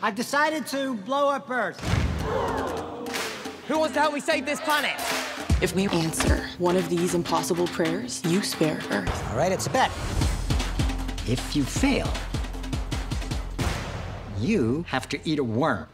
I've decided to blow up Earth. Who wants to help me save this planet? If we answer one of these impossible prayers, you spare Earth. All right, it's a bet. If you fail, you have to eat a worm.